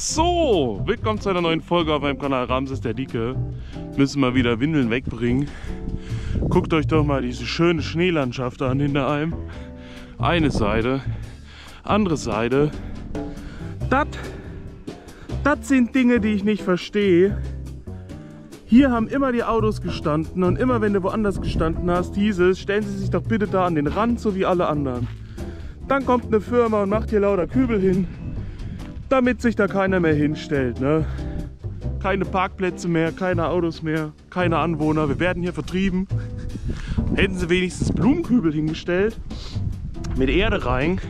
So, willkommen zu einer neuen Folge auf meinem Kanal Ramses der Dicke. Müssen mal wieder Windeln wegbringen. Guckt euch doch mal diese schöne Schneelandschaft an hinter einem. Eine Seite, andere Seite. Das, das sind Dinge, die ich nicht verstehe. Hier haben immer die Autos gestanden und immer wenn du woanders gestanden hast, dieses, stellen Sie sich doch bitte da an den Rand, so wie alle anderen. Dann kommt eine Firma und macht hier lauter Kübel hin, damit sich da keiner mehr hinstellt. Ne? Keine Parkplätze mehr, keine Autos mehr, keine Anwohner. Wir werden hier vertrieben. Hätten sie wenigstens Blumenkübel hingestellt, mit Erde rein,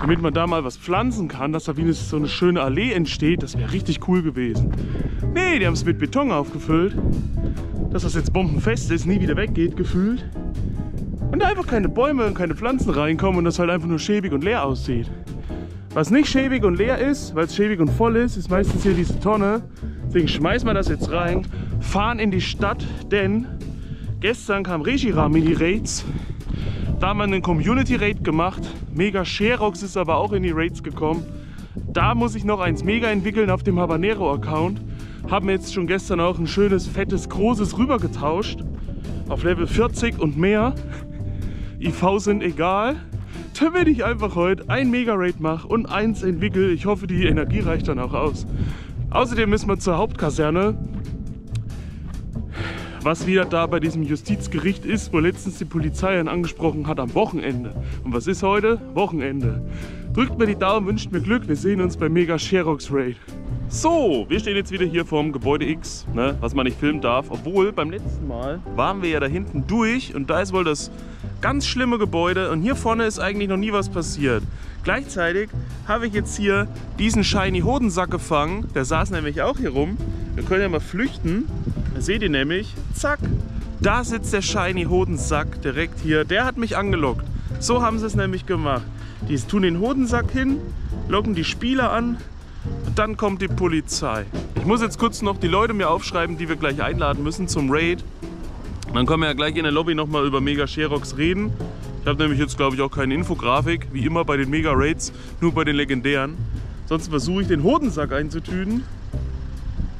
damit man da mal was pflanzen kann, dass da wenigstens so eine schöne Allee entsteht, das wäre richtig cool gewesen. Nee, die haben es mit Beton aufgefüllt, dass das jetzt bombenfest ist, nie wieder weggeht, gefühlt. Und da einfach keine Bäume und keine Pflanzen reinkommen und das halt einfach nur schäbig und leer aussieht. Was nicht schäbig und leer ist, weil es schäbig und voll ist, ist meistens hier diese Tonne. Deswegen schmeißen wir das jetzt rein, fahren in die Stadt, denn gestern kam Regiram in die Raids. Da haben wir einen Community Raid gemacht. Mega Sherox ist aber auch in die Raids gekommen. Da muss ich noch eins mega entwickeln auf dem Habanero Account. Haben jetzt schon gestern auch ein schönes, fettes, großes rüber getauscht. Auf Level 40 und mehr. IV sind egal. Damit ich einfach heute ein Mega Raid mache und eins entwickle. Ich hoffe, die Energie reicht dann auch aus. Außerdem müssen wir zur Hauptkaserne was wieder da bei diesem Justizgericht ist, wo letztens die Polizei einen angesprochen hat am Wochenende. Und was ist heute? Wochenende. Drückt mir die Daumen, wünscht mir Glück. Wir sehen uns bei Mega Sherox Raid. So, wir stehen jetzt wieder hier vorm Gebäude X, ne, was man nicht filmen darf. Obwohl, beim letzten Mal waren wir ja da hinten durch und da ist wohl das ganz schlimme Gebäude und hier vorne ist eigentlich noch nie was passiert. Gleichzeitig habe ich jetzt hier diesen Shiny Hodensack gefangen. Der saß nämlich auch hier rum. Wir können ja mal flüchten. Da seht ihr nämlich, zack, da sitzt der Shiny Hodensack direkt hier. Der hat mich angelockt. So haben sie es nämlich gemacht. Die tun den Hodensack hin, locken die Spieler an und dann kommt die Polizei. Ich muss jetzt kurz noch die Leute mir aufschreiben, die wir gleich einladen müssen zum Raid. Dann können wir ja gleich in der Lobby nochmal über Mega Sherox reden. Ich habe nämlich jetzt, glaube ich, auch keine Infografik, wie immer bei den Mega Raids, nur bei den legendären. Sonst versuche ich den Hodensack einzutüten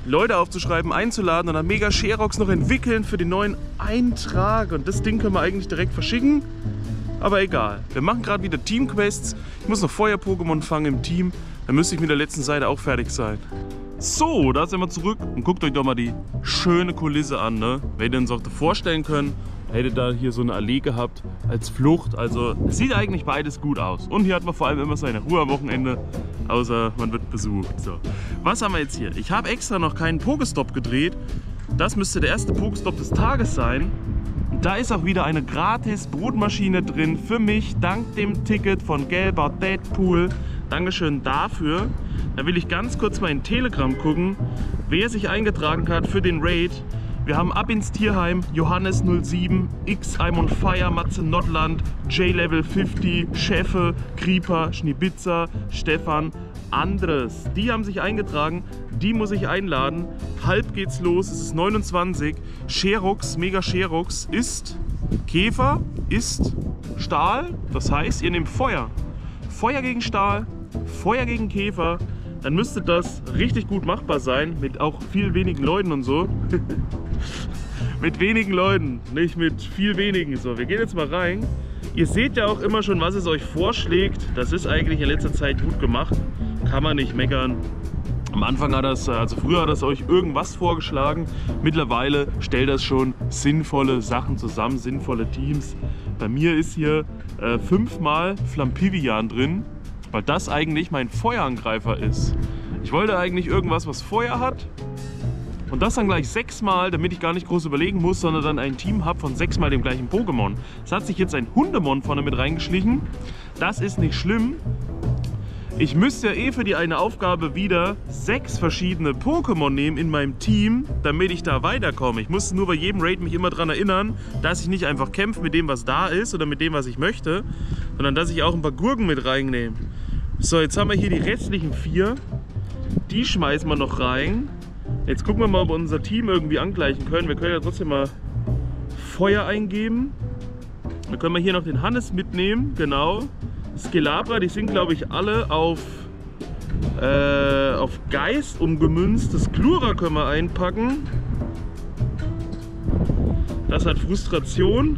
Leute aufzuschreiben, einzuladen und dann Mega Sherox noch entwickeln für den neuen Eintrag. Und das Ding können wir eigentlich direkt verschicken. Aber egal. Wir machen gerade wieder Teamquests. Ich muss noch Feuer-Pokémon fangen im Team. Dann müsste ich mit der letzten Seite auch fertig sein. So, da sind wir zurück und guckt euch doch mal die schöne Kulisse an, ne? Wenn ihr uns auch vorstellen könnt, hätte da hier so eine Allee gehabt als Flucht. Also sieht eigentlich beides gut aus. Und hier hat man vor allem immer seine Ruhe am Wochenende, außer man wird besucht. So. Was haben wir jetzt hier? Ich habe extra noch keinen Pokestop gedreht. Das müsste der erste Pokestop des Tages sein. Da ist auch wieder eine gratis Brotmaschine drin für mich, dank dem Ticket von Gelber Deadpool. Dankeschön dafür. Da will ich ganz kurz mal in Telegram gucken, wer sich eingetragen hat für den Raid. Wir haben ab ins Tierheim, Johannes 07, X I'm on Fire, Matze Nordland, J-Level 50, Schäfe, Creeper, Schnibitzer, Stefan, Andres. Die haben sich eingetragen, die muss ich einladen. Halb geht's los, es ist 29. Sherox, Mega Sherox ist Käfer, ist Stahl. Das heißt, ihr nehmt Feuer. Feuer gegen Stahl, Feuer gegen Käfer, dann müsste das richtig gut machbar sein, mit auch viel wenigen Leuten und so. mit wenigen Leuten, nicht mit viel wenigen. So, wir gehen jetzt mal rein. Ihr seht ja auch immer schon, was es euch vorschlägt. Das ist eigentlich in letzter Zeit gut gemacht. Kann man nicht meckern. Am Anfang hat das, also früher hat das euch irgendwas vorgeschlagen. Mittlerweile stellt das schon sinnvolle Sachen zusammen, sinnvolle Teams. Bei mir ist hier äh, fünfmal Flampivian drin weil das eigentlich mein Feuerangreifer ist. Ich wollte eigentlich irgendwas, was Feuer hat und das dann gleich sechsmal, damit ich gar nicht groß überlegen muss, sondern dann ein Team habe von sechsmal dem gleichen Pokémon. Es hat sich jetzt ein Hundemon vorne mit reingeschlichen. Das ist nicht schlimm. Ich müsste ja eh für die eine Aufgabe wieder sechs verschiedene Pokémon nehmen in meinem Team, damit ich da weiterkomme. Ich muss nur bei jedem Raid mich immer daran erinnern, dass ich nicht einfach kämpfe mit dem, was da ist oder mit dem, was ich möchte, sondern dass ich auch ein paar Gurken mit reinnehme. So, jetzt haben wir hier die restlichen vier. Die schmeißen wir noch rein. Jetzt gucken wir mal, ob wir unser Team irgendwie angleichen können. Wir können ja trotzdem mal Feuer eingeben. Dann können wir hier noch den Hannes mitnehmen, genau. Skelabra, die sind glaube ich alle auf Äh, auf Geist umgemünzt. Das Klura können wir einpacken. Das hat Frustration.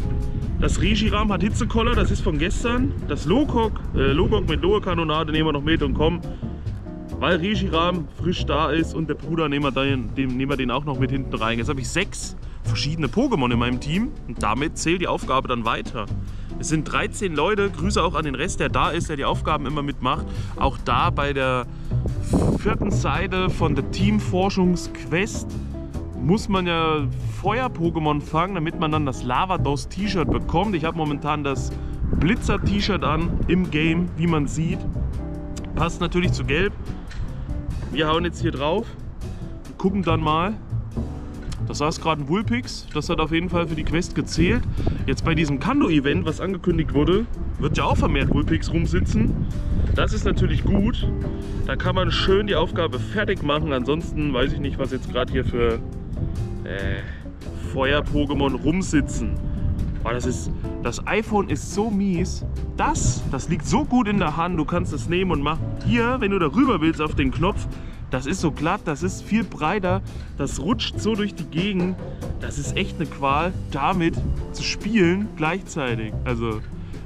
Das Regiram hat Hitzekoller, das ist von gestern. Das Logok, äh, Logok mit Lohe-Kanonade nehmen wir noch mit und kommen. Weil Regiram frisch da ist und der Bruder nehmen wir, den, den, nehmen wir den auch noch mit hinten rein. Jetzt habe ich sechs verschiedene Pokémon in meinem Team und damit zählt die Aufgabe dann weiter. Es sind 13 Leute, Grüße auch an den Rest, der da ist, der die Aufgaben immer mitmacht. Auch da bei der vierten Seite von der Teamforschungsquest muss man ja Feuer-Pokémon fangen, damit man dann das Lavados-T-Shirt bekommt. Ich habe momentan das Blitzer-T-Shirt an im Game, wie man sieht. Passt natürlich zu Gelb. Wir hauen jetzt hier drauf und gucken dann mal. Das saß gerade ein Wulpix, das hat auf jeden Fall für die Quest gezählt. Jetzt bei diesem Kando-Event, was angekündigt wurde, wird ja auch vermehrt Wulpix rumsitzen. Das ist natürlich gut. Da kann man schön die Aufgabe fertig machen. Ansonsten weiß ich nicht, was jetzt gerade hier für äh, Feuer-Pokémon rumsitzen. Oh, das, ist, das iPhone ist so mies. Das, das liegt so gut in der Hand. Du kannst es nehmen und machen. Hier, wenn du darüber willst auf den Knopf, das ist so glatt, das ist viel breiter. Das rutscht so durch die Gegend. Das ist echt eine Qual, damit zu spielen gleichzeitig. Also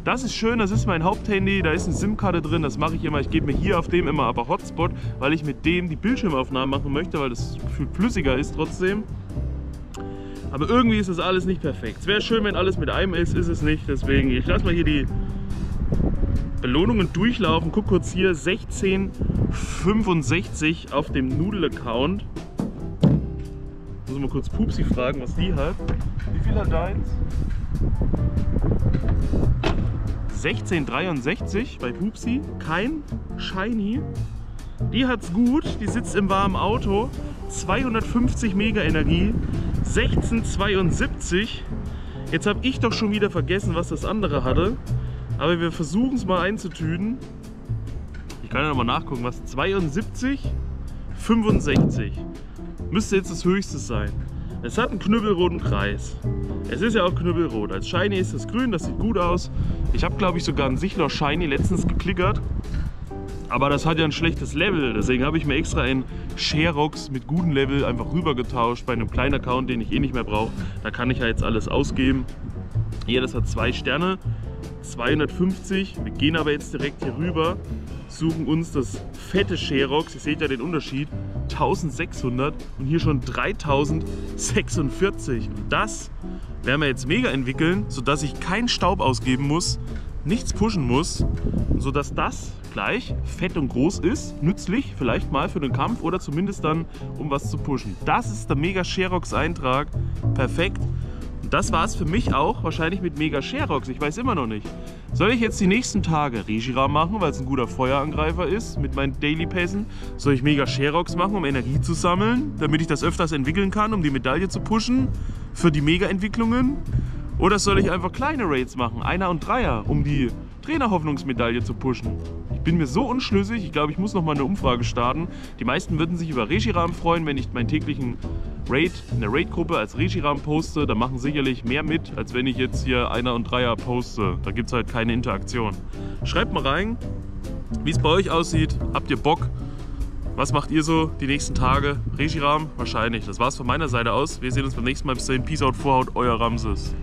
das ist schön, das ist mein Haupthandy, da ist eine SIM-Karte drin, das mache ich immer. Ich gebe mir hier auf dem immer aber Hotspot, weil ich mit dem die Bildschirmaufnahmen machen möchte, weil das flüssiger ist trotzdem. Aber irgendwie ist das alles nicht perfekt. Es wäre schön, wenn alles mit einem ist, ist es nicht. Deswegen, ich lasse mal hier die Belohnungen durchlaufen. Guck kurz hier, 16,65 auf dem Nudel-Account. Muss mal kurz Pupsi fragen, was die hat. Wie viel hat deins? 16,63 bei Pupsi. Kein Shiny. Die hat's gut, die sitzt im warmen Auto. 250 Mega Energie. 1672. Jetzt habe ich doch schon wieder vergessen, was das andere hatte. Aber wir versuchen es mal einzutüten. Ich kann ja nochmal nachgucken, was 72, 65. Müsste jetzt das höchste sein. Es hat einen knüppelroten Kreis. Es ist ja auch knüppelrot. Als Shiny ist es grün, das sieht gut aus. Ich habe glaube ich sogar einen Sichler Shiny letztens geklickert. Aber das hat ja ein schlechtes Level, deswegen habe ich mir extra einen Sherox mit gutem Level einfach rüber getauscht bei einem kleinen Account, den ich eh nicht mehr brauche. Da kann ich ja jetzt alles ausgeben. Hier, das hat zwei Sterne, 250. Wir gehen aber jetzt direkt hier rüber, suchen uns das fette Sherox. Ihr seht ja den Unterschied, 1600 und hier schon 3046. Und das werden wir jetzt mega entwickeln, sodass ich keinen Staub ausgeben muss, nichts pushen muss, sodass das gleich fett und groß ist, nützlich vielleicht mal für den Kampf oder zumindest dann, um was zu pushen. Das ist der Mega Sherox Eintrag, perfekt. Und das war es für mich auch, wahrscheinlich mit Mega Sherox, ich weiß immer noch nicht. Soll ich jetzt die nächsten Tage Regira machen, weil es ein guter Feuerangreifer ist mit meinen Daily Pässen? Soll ich Mega Sherox machen, um Energie zu sammeln, damit ich das öfters entwickeln kann, um die Medaille zu pushen für die Mega-Entwicklungen? Oder soll ich einfach kleine Raids machen, Einer und Dreier, um die Trainerhoffnungsmedaille zu pushen? Ich bin mir so unschlüssig, ich glaube, ich muss noch mal eine Umfrage starten. Die meisten würden sich über Regiram freuen, wenn ich meinen täglichen Raid in der Raid-Gruppe als Regiram poste. Da machen sicherlich mehr mit, als wenn ich jetzt hier Einer und Dreier poste. Da gibt es halt keine Interaktion. Schreibt mal rein, wie es bei euch aussieht. Habt ihr Bock? Was macht ihr so die nächsten Tage? Regiram? Wahrscheinlich. Das war's von meiner Seite aus. Wir sehen uns beim nächsten Mal. Bis dahin. Peace out, Vorhaut, euer Ramses.